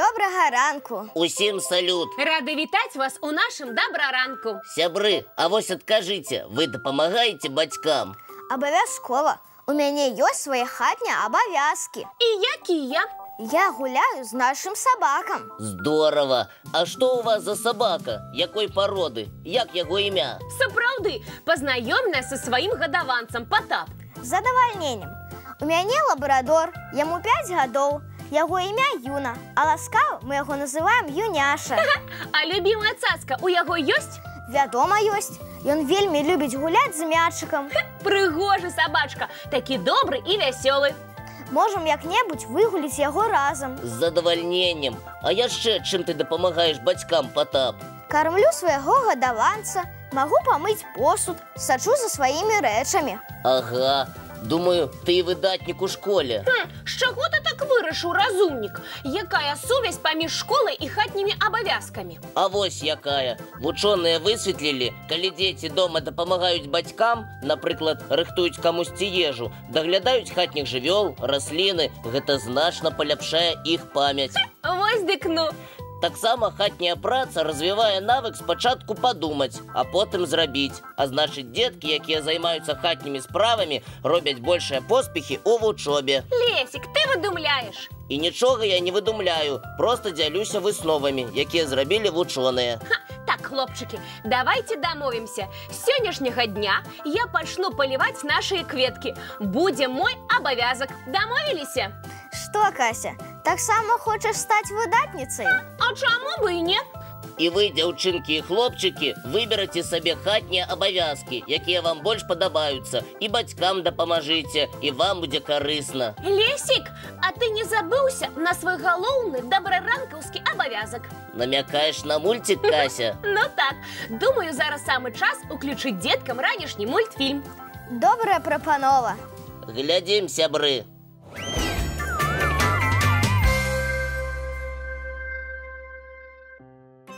Добрага ранку. Усім салют. Рады вітаць вас у нашым дабраранку. Сябры, а вось адкажыце, вы дапамагаеце бацькам? Абавязкова. У мяне ёсць свае хатнія абавязкі. І якія? Я гуляю з нашым сабакам. Здорово. А што у вас за сабака? Якой пароды? Як яго імя? Сапраўды, пазнаём нас са сваім гадаванцам Патап. З задавальненнем. У мяне лабрадор, яму 5 гадоў. Яго імя Юна, а ласкава мы яго называем Юняша. А любімая цацка у яго ёсць? Вядома ёсць. Ён вельмі любіць гуляць з мячыкам. Прыгожы сабачка, такі добры і вясёлы. Можам як-небудзь выгуліць яго разам. З задавальненнем. А яшчэ чым ты дапамагаеш бацькам Патап? Кармлю свайго гадаванца, магу памыць посуд, сачу за сваімі рэчамі. Ага. Думаю, ты і выдатнік у школе. Хм, з чаго ты так вырашыў разумнік? Якая сувязь паміж школай і хатнімі абавязкамі? А вось якая. Вучоныя высветлілі, калі дзеці дома дапамагаюць бацькам, напрыклад, рыхтуюць камусьці ежу, даглядаюць хатніх жывёл, расліны, гэта значна паляпшае іх памяць. Вось дык ну. Таксама хатняя праца развівае навык спачатку падумаць, а потым зрабіць. А значыць, дзеткі, якія займаюцца хатнімі справамі, робяць большыя поспехі ў вучобе. Лесік, ты выдумляеш. І нічога я не выдумляю, просто дзялюся высновамі, якія зрабілі вучоныя. Ха, так, хлопчыкі, давайте дамовімся. З сённяшняга дня я пачну паліваць нашыя кветкі. Будзе мой абавязак. Дамовіліся? Што, Кася, таксама хочаш стаць выдатніцай? А чаму бы і не? І вы, дзяўчынкі і хлопчыкі, выбераце сабе хатнія абавязкі, якія вам больш падабаюцца. І бацькам дапамажыце, і вам будзе карысна. Лесік, а ты не забыўся на свой галоўны дабраранкаўскі абавязак. Намякаеш на мульцік, Кася? Ну так, думаю, зараз самы час уключыць дзеткам ранішні мультфільм. Добрая прапанова. Глядзім, сябры.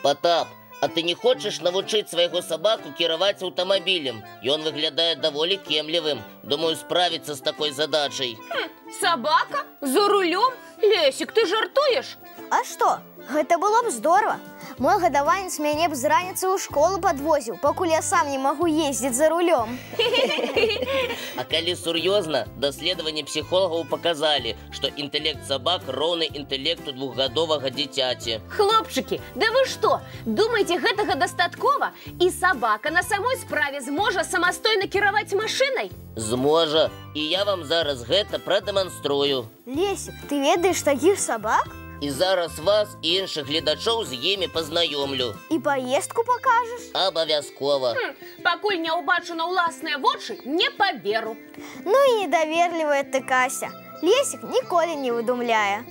Потап, а ты не хочаш навучыць свайго сабаку кіраваць аўтамабілем? Ён выглядае даволі кемлівым. Думаю, справіцца з такой задачай. Хм, сабака? За рулём? Лесік, ты жартуеш? А што? Гэта было б здорово. Мой гадаванец мяне б з раніцы ў школу падвозіў, пакуль я сам не магу ездзіць за рулём. А калі сур'ёзна, даследаванні псіхолагаў паказалі, што інтэлект сабак роўны інтэлекту двухгадовага дзіцяці. Хлопчыкі, да вы што? Думаеце, гэтага дастаткова? І сабака на самой справе зможа самастойна кіраваць машынай? Зможа, і я вам зараз гэта прадэманструю. Лесік, ты ведаеш такіх сабак? І зараз вас і іншых гледачоў з імі пазнаёмлю. І паездку пакажаш? Абавязкова. Хм, пакуль не ўбачу на ўласныя вочы, не паверу. Ну і недаверлівая ты, Кася. Лесік ніколі не выдумляе.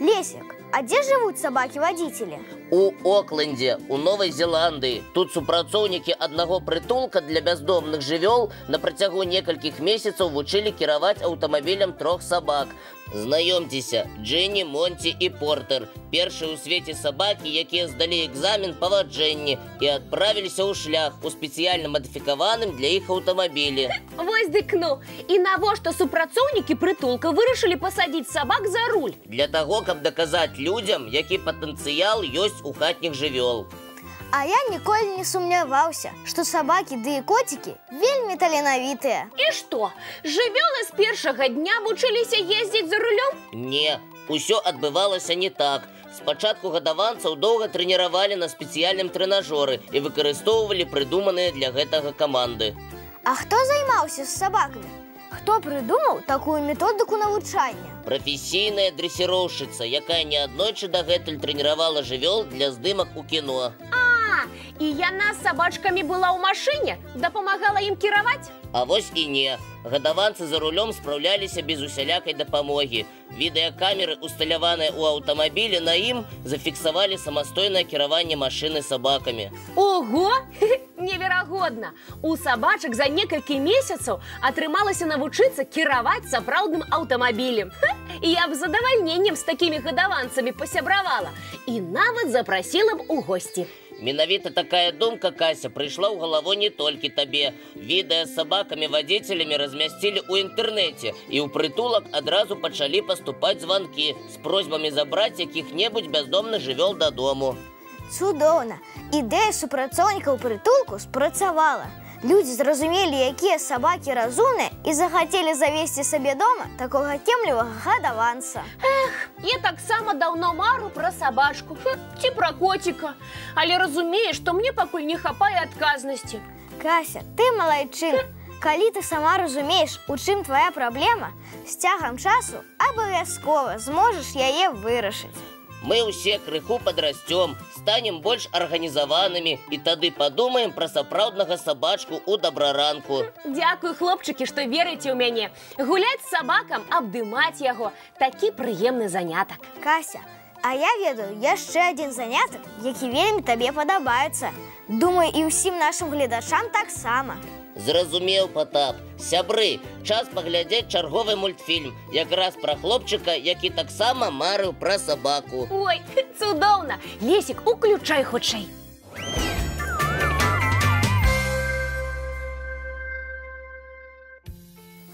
Лесік, а дзе жывуць сабакі-вадзіцелі? У Оклендзе, у Новай Зеландыі, тут супрацоўнікі аднаго прытулка для бяздомных жывёл на працягу некалькіх месяцаў вучылі кіраваць аўтамабілем трох сабак. Знаёмцеся, Дженні, Монці і Портер. Першыя ў свеце сабакі, якія здалі экзамен па ваджэнні і адправіліся ў шлях у спецыяльна мадыфікаваным для іх аўтамабілі. Вось дык ну. І навошта супрацоўнікі прытулка вырашылі пасадзіць сабак за руль? Для таго, каб даказаць людзям, які патэнцыял ёсць у хатніх жывёл. А я ніколі не сумняваўся, што сабакі ды і коцікі вельмі таленавітыя. І што? Жывёлы з першага дня вучыліся ездзіць за рулём? Не, усё адбывалася не так. Спачатку гадаванцаў доўга трэніравалі на спецыяльным трэнажоры і выкарыстоўвалі прыдуманыя для гэтага каманды. А хто займаўся з сабакамі? Хто прыдумаў такую методыку навучання? Прафесійная дрэсіроўшчыца, якая неаднойчы дагэтуль трэніравала жывёл для здымак у кіно. А, і яна з сабачкамі была ў машыне, дапамагала ім кіраваць? А вось і не. Гадаванцы за рулём спраўляліся без усялякай дапамогі. Відэакамеры, усталяваныя ў аўтамабілі на ім, зафіксавалі самастойнае кіраванне машыны сабакамі. Ого! Неверагодна! У сабачак за некалькі месяцаў атрымалася навучыцца кіраваць сапраўдным аўтамабілем. Ха! І я б з задавальненнем з такімі гадаванцамі пасябравала і нават запрасіла б у госці. Менавіта такая думка, Кася, прыйшла ў галаву не толькі табе. Відэа з сабакамі-вадзіцелямі размясцілі ў інтэрнэце і ў прытулак адразу пачалі паступаць званкі з просьбамі забраць якіх-небудзь бяздомных жывёл дадому. Цудоўна. Ідэя супрацоўнікаў прытулку спрацавала. Людзі зразумелі, якія сабакі разумныя і захацелі завесці сабе дома такога кемлівага гадаванца. Я таксама даўно мару пра сабачку хм, ці пра коціка. Але разумею, што мне пакуль не хапае адказнасці. Кася, ты малайчына. Калі ты сама разумееш, у чым твая праблема, з цягам часу абавязкова зможаш яе вырашыць. Мы ўсе крыху падрасцём, станем больш арганізаванымі і тады падумаем пра сапраўднага сабачку ў дабраранку. Дзякуй, хлопчыкі, што верыце ў мяне. Гуляць з сабакам, абдымаць яго такі прыемны занятак. Кася, а я ведаю яшчэ адзін занятак, які вельмі табе падабаецца. Думаю, і ўсім нашым гледачам таксама. Зразумеў Патап. Сябры, час паглядзець чарговы мультфільм, якраз пра хлопчыка, які таксама марыў пра сабаку. Ой, цудоўна! Лесік, уключай хутчэй.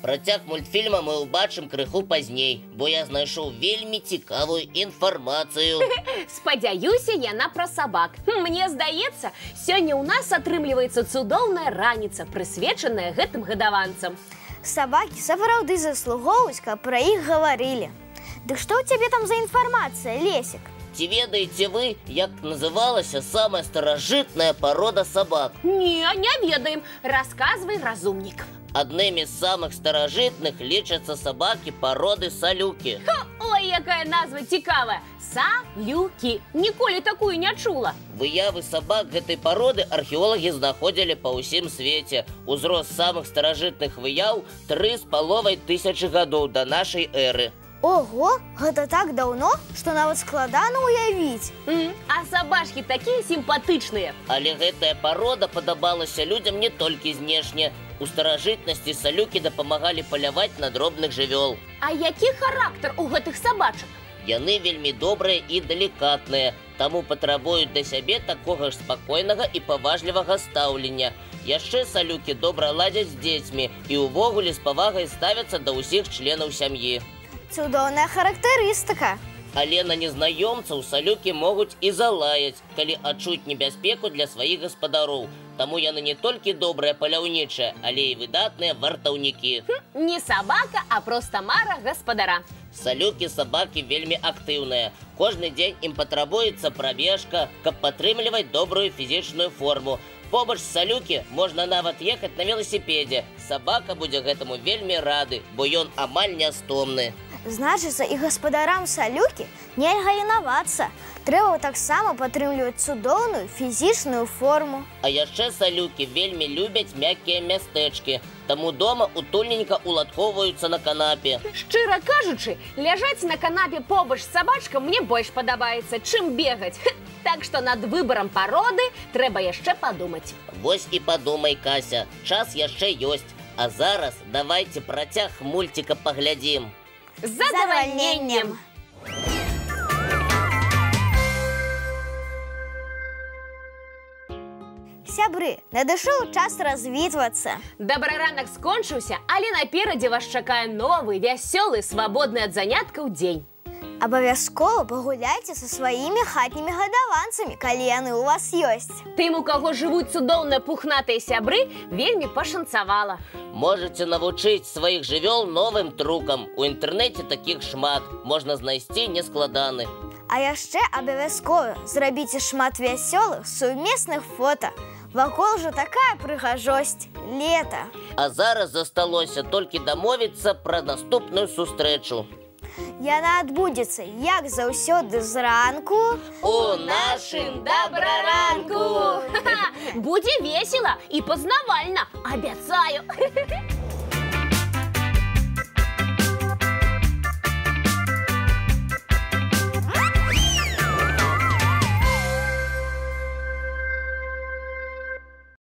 Працяг мультфільма мы ўбачым крыху пазней, бо я знайшоў вельмі цікавую інфармацыю. Спадзяюся, яна пра сабак. Хм, Мне здаецца, сёння ў нас атрымліваецца цудоўная раніца, прысвечаная гэтым гадаванцам. Сабакі сапраўды заслугоўваюць, каб пра іх гаварылі. Дык што ў цябе там за інфармацыя, Лесік? Ці ведаеце вы, як называлася самая старажытная парода сабак? Не, не ведаем. Расказвай, разумнік. Аднымі з самых старажытных лічацца сабакі пароды салюкі. Ой, якая назва цікавая. Салюкі. Ніколі такую не чула. Выявы сабак гэтай пароды археолагі знаходзілі па ўсім свеце. Узрост самых старажытных выяў тры з паловай тысячы гадоў да нашай эры. Ого, гэта так даўно, што нават складана ўявіць. М, А сабачкі такія сімпатычныя. Але гэтая парода падабалася людзям не толькі знешне. У старажытнасці салюкі дапамагалі паляваць на дробных жывёл. А які характар у гэтых сабачак? Яны вельмі добрыя і далікатныя, таму патрабуюць да сябе такога ж спакойнага і паважлівага стаўлення. Яшчэ салюкі добра ладзяць з дзецьмі і ўвогуле з павагай ставяцца да ўсіх членаў сям'і. Цудоўная характарыстыка. Але на незнаёмцаў салюкі могуць і залаяць, калі адчуць небяспеку для сваіх гаспадароў. Таму яны не толькі добрыя паляўнічыя, але і выдатныя вартаўнікі. Не сабака, а проста мара гаспадара. Салюкі сабакі вельмі актыўныя. Кожны дзень ім патрабуецца прабежка, каб падтрымліваць добрую фізічную форму. Побач з салюкі можна нават ехаць на веласіпедзе. Сабака будзе гэтаму вельмі рады, бо ён амаль нястомны. Значыцца, і гаспадарам салюкі нельга ленавацца. Трэба таксама падтрымліваць цудоўную фізічную форму. А яшчэ салюкі вельмі любяць мяккія мястэчкі. Таму дома утульненька уладкоўваюцца на канапе. Шчыра кажучы, ляжаць на канапе побач з сабачкам мне больш падабаецца, чым бегаць. Так што над выбарам пароды трэба яшчэ падумаць. Вось і падумай, Кася, час яшчэ ёсць. А зараз давайте працяг мульціка паглядзім. З задавальненнем! Сябры, надышоў час развітвацца. Добры ранак скончыўся, але наперадзе вас чакае новы, вясёлы, свабодны ад заняткаў дзень. Абавязкова пагуляйце са сваімі хатнімі гадаванцамі, калі яны ў вас ёсць. Тым, у каго жывуць цудоўныя пухнатыя сябры, вельмі пашанцавала. Можаце навучыць сваіх жывёл новым трукам. У інтэрнэце такіх шмат, можна знайсці нескладаны. А яшчэ абавязкова зрабіце шмат вясёлых сумесных фота. Вакол жа такая прыгажосць, лета. А зараз засталося толькі дамовіцца пра наступную сустрэчу. Яна адбудзецца, як заўсёды зранку. У нашым добраранку! Будзе весела і пазнавальна, абяцаю!